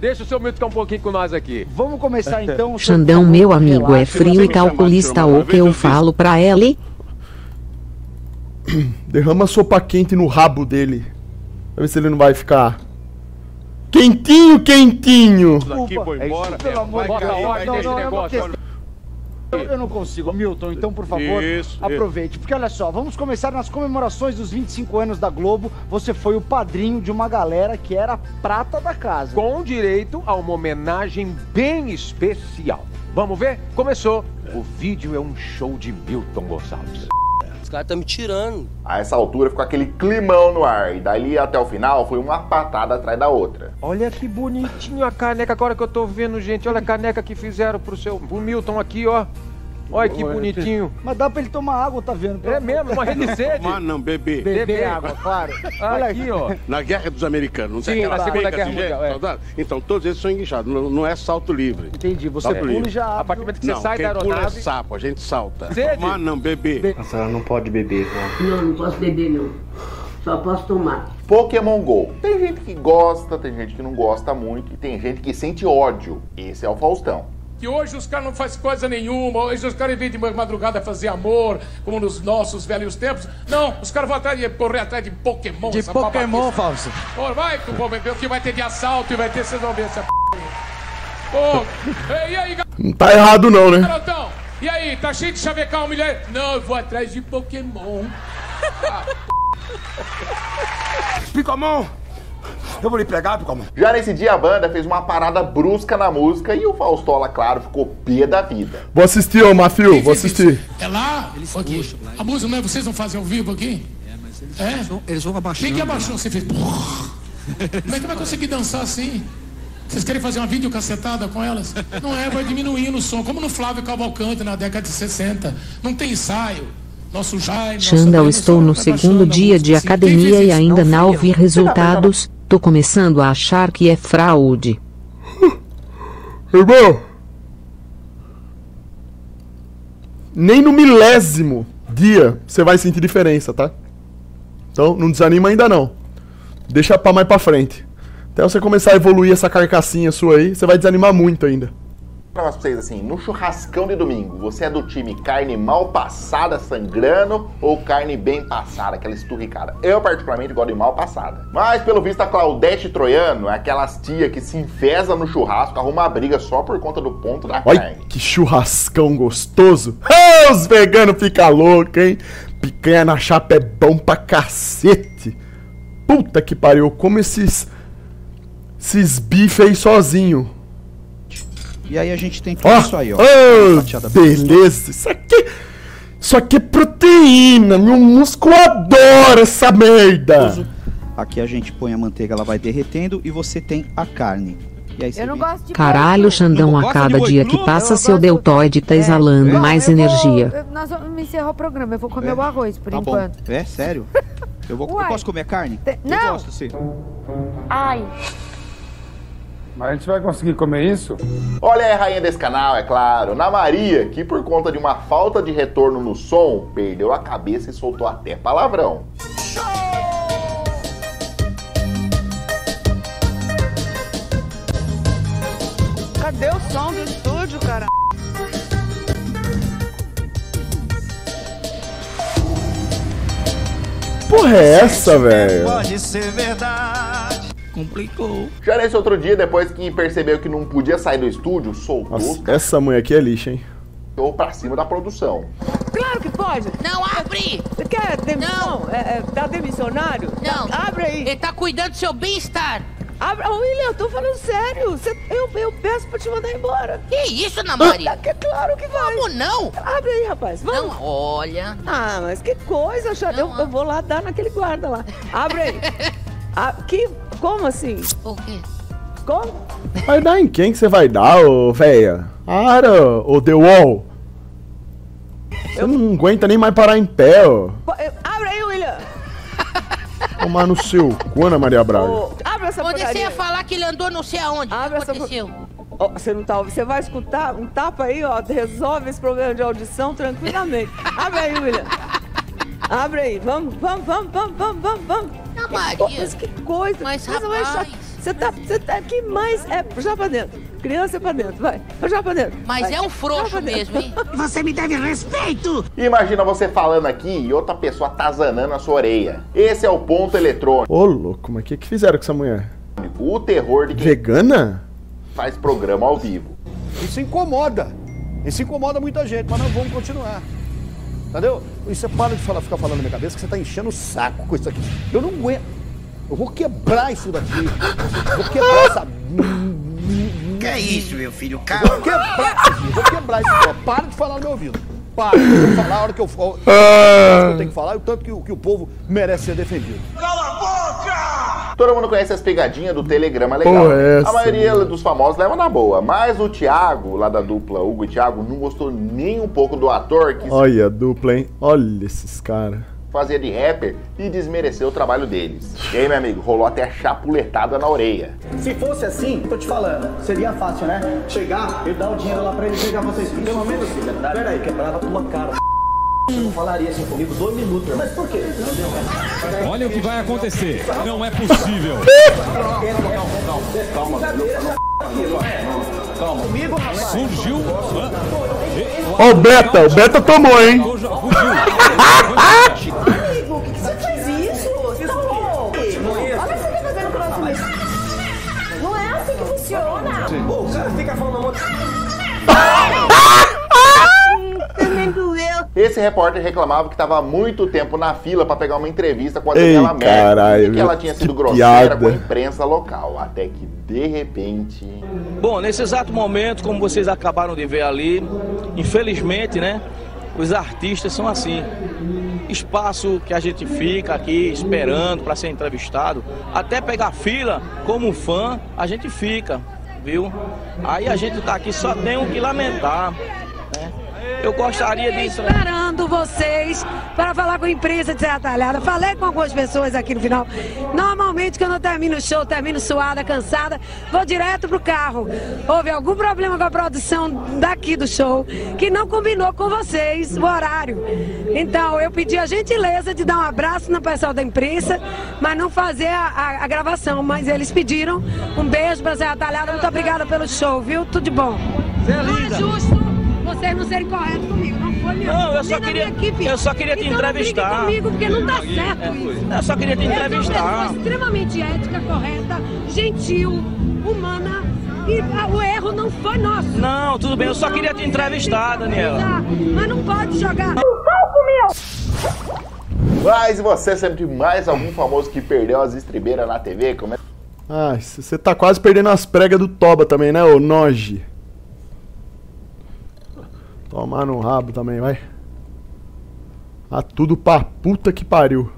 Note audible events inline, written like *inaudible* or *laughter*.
Deixa o seu Milton ficar um pouquinho com nós aqui. Vamos começar então. *laughs* Xandão, meu amigo, é frio e calculista o que eu falo pra ele? *clears throat* Derrama sopa quente no rabo dele. Pra ver se ele não vai ficar. Quentinho, quentinho! Daqui, vou embora. Pelo amor de Deus. Não, não, não, eu não consigo, Milton, então por favor, isso, aproveite. Porque olha só, vamos começar nas comemorações dos 25 anos da Globo. Você foi o padrinho de uma galera que era prata da casa. Com direito a uma homenagem bem especial. Vamos ver? Começou. O vídeo é um show de Milton Gonçalves caras estão me tirando. A essa altura ficou aquele climão no ar. E dali até o final foi uma patada atrás da outra. Olha que bonitinho a caneca agora que eu tô vendo, gente. Olha a caneca que fizeram pro seu pro Milton aqui, ó. Olha que bonitinho. Mas dá pra ele tomar água, tá vendo? É mesmo, morrer de sede. Mas não, beber. Beber água, claro. *laughs* Olha aqui, ó. Na Guerra dos Americanos, não Sim, tem aquela na Segunda Guerra de Mundial, é. Então, todos eles são enguichados, não, não é salto livre. Entendi, você Salto pula livre. e já A abre. partir do momento que você Não, sai quem da pula é aeronave... sapo, a gente salta. Sede? Mas não, beber. A senhora não pode beber, não. Não, não posso beber não. Só posso tomar. Pokémon GO. Tem gente que gosta, tem gente que não gosta muito, e tem gente que sente ódio. Esse é o Faustão. Que hoje os caras não fazem coisa nenhuma, hoje os caras, em vez de madrugada fazer amor, como nos nossos velhos tempos, não, os caras vão atrás de, correr atrás de Pokémon. De Pokémon. Fausto. Pô, vai que o povo ver o que vai ter de assalto e vai ter, vocês vão ver essa p. Ô, ei, e aí, Não tá errado não, né? garotão? E aí, tá cheio de chavecar uma mulher? Não, eu vou atrás de Pokémon. *laughs* Picomon! Eu vou lhe pegar. Já nesse dia a banda fez uma parada brusca na música e o Faustola, claro, ficou pé da vida. Vou assistir, ô Mafio, vou assistir. É lá? Aqui. A música não é vocês não fazem ao vivo aqui? É? Eles vão abaixando. Quem que abaixou? Você fez. Como é que vai conseguir dançar assim? Vocês querem fazer uma videocacetada com elas? Não é, vai diminuindo o som. Como no Flávio Cavalcante na década de 60. Não tem ensaio. Nosso Jaime. Dani, estou no segundo dia de assim. Academia e ainda Não eu. resultados. Tô começando a achar que é fraude. *laughs* Irmão! Nem no milésimo dia você vai sentir diferença, tá? Então não desanima ainda não. Deixa pra mais pra frente. Até você começar a evoluir essa carcassinha sua aí, você vai desanimar muito ainda. Pra vocês assim, no churrascão de domingo, você é do time carne mal passada, sangrando, ou carne bem passada, aquela esturricada? Eu, particularmente, gosto de mal passada. Mas, pelo visto, a Claudete Troiano é aquelas tia que se enfesa no churrasco, arruma briga só por conta do ponto da Olha carne. que churrascão gostoso. Ah, os veganos ficam loucos, hein? Picanha na chapa é bom pra cacete. Puta que pariu, como esses. Esses bife aí sozinho. E aí a gente tem tudo Ó, isso aí, ó. bem beleza. Isso aqui. Isso aqui é proteína. Meu músculo adora essa merda. Aqui a gente põe a manteiga, ela vai derretendo e você tem a carne. E aí você Eu não vem- gosto de Caralho, boi Xandão, Não a cada dia que passa Eu seu deltoide tá cru. exalando mais eu vou- energia. eu- Nós vamos encerrar o programa. Eu vou comer É? o arroz por Tá bom. enquanto. É, sério? Eu, vou, posso comer carne? Te- Eu não. gosto, sim. Ai. Mas a gente vai conseguir comer isso? Olha aí a rainha desse canal, é claro, na Maria, que por conta de uma falta de retorno no som, perdeu a cabeça e soltou até palavrão. Cadê o som do estúdio, cara? Porra é essa, velho? Pode ser verdade. Complicou. Já nesse outro dia, depois que percebeu que não podia sair do estúdio, soltou Nossa, essa mulher aqui é lixo, hein? ou pra cima da produção. Claro que pode. Não, abre! Você quer demissão? É, é, tá demissionário? Não. Tá- abre aí. Ele tá cuidando do seu bem-estar. Abre. Ô, William, eu tô falando sério. Você- eu, eu peço pra te mandar embora. Que isso, Ana Maria? Ah, que claro que vai. Como não? Abre aí, rapaz. Vamos. Não, olha. Ah, mas que coisa, Xande. Eu, eu vou lá dar naquele guarda lá. Abre aí. *laughs* Ah, que, como assim? O quê? Como? Vai dar em quem que você vai dar, ô véia? Ara, ô The Wall. Você não aguenta nem mais parar em pé, ó. Pô, eu- Abre aí, William. *laughs* Tomar no seu cu, Ana Maria Braga. Ô, abre essa Onde você ia falar que ele andou não sei aonde? O que essa aconteceu? Ó, você não tá ouvindo. Você vai escutar um tapa aí, ó. Resolve esse problema de audição tranquilamente. Abre aí, William. Abre aí. Vamos, vamos, vamos, vamos, vamos, vamos, Maria. Mas que coisa. Mas, é rapaz. chato. Você tá, você tá, que mais é puxar pra dentro. Criança é pra dentro, vai. Puxar pra dentro. Mas vai. é um frouxo mesmo, hein? *laughs* Você me deve respeito! Imagina você falando aqui e outra pessoa tazanando a sua orelha. Esse é o ponto eletrônico. Ô, louco, mas o que, que fizeram com essa mulher? O terror de quem Vegana? faz programa ao vivo. Isso incomoda. Isso incomoda muita gente, mas nós vamos continuar. Entendeu? E você para de falar, ficar falando na minha cabeça que você tá enchendo o saco com isso aqui. Eu não aguento. Eu vou quebrar isso daqui. Vou quebrar essa. Que é isso, meu filho? Vou Calma. quebrar isso aqui. Vou quebrar isso aqui. Para de falar no meu ouvido. Para. Eu vou falar a hora que eu, a hora que eu tenho que falar e o tanto que, o- que o povo merece ser defendido. Todo mundo conhece as pegadinhas do Telegrama legal. É essa, a maioria mano? dos famosos leva na boa, mas o Thiago, lá da dupla Hugo e Thiago, não gostou nem um pouco do ator que Olha a dupla, hein? Olha esses caras. fazia de rapper e desmereceu o trabalho deles. E aí, meu amigo, rolou até a chapuletada na orelha. Se fosse assim, tô te falando, seria fácil, né? Chegar e dar o dinheiro lá pra ele pegar vocês. Pelo menos, peraí, quebrava a tua cara. Você não falaria assim comigo dois minutos. Mas por quê? Olha o que vai acontecer. Não é possível. Calma, calma. Comigo, rapaz. Surgiu. Ó, o Beta, o Beta tomou, hein? Amigo, *laughs* repórter reclamava que estava há muito tempo na fila para pegar uma entrevista com a Daniela Merkel caralho, e que ela tinha sido grosseira piada. com a imprensa local, até que de repente Bom, nesse exato momento, como vocês acabaram de ver ali, infelizmente, né, os artistas são assim. Espaço que a gente fica aqui esperando para ser entrevistado, até pegar fila como fã, a gente fica, viu? Aí a gente tá aqui só tem o que lamentar, né? Eu gostaria de vocês para falar com a imprensa de Serra Talhada. Falei com algumas pessoas aqui no final. Normalmente, quando eu termino o show, termino suada, cansada, vou direto pro carro. Houve algum problema com a produção daqui do show que não combinou com vocês o horário. Então, eu pedi a gentileza de dar um abraço no pessoal da imprensa, mas não fazer a, a- a gravação. Mas eles pediram um beijo para Serra Talhada. Muito obrigada pelo show, viu? Tudo de bom. Não é justo vocês não serem corretos comigo. Não Não, eu só queria- equipe. eu só queria te então não entrevistar. brigue comigo, porque não dá certo É, isso. eu só queria te Eu sou uma entrevistar. pessoa extremamente ética, correta, gentil, humana. E o erro não foi nosso. Não, tudo bem, eu só queria te entrevistar, Daniela. Mas não pode jogar. Mas e você sempre mais algum famoso que perdeu as estribeiras na TV? Como é... Ah, você tá quase perdendo as pregas do Toba também, né, ô Noji? Tomar no rabo também, vai. Ah, tudo pra puta que pariu.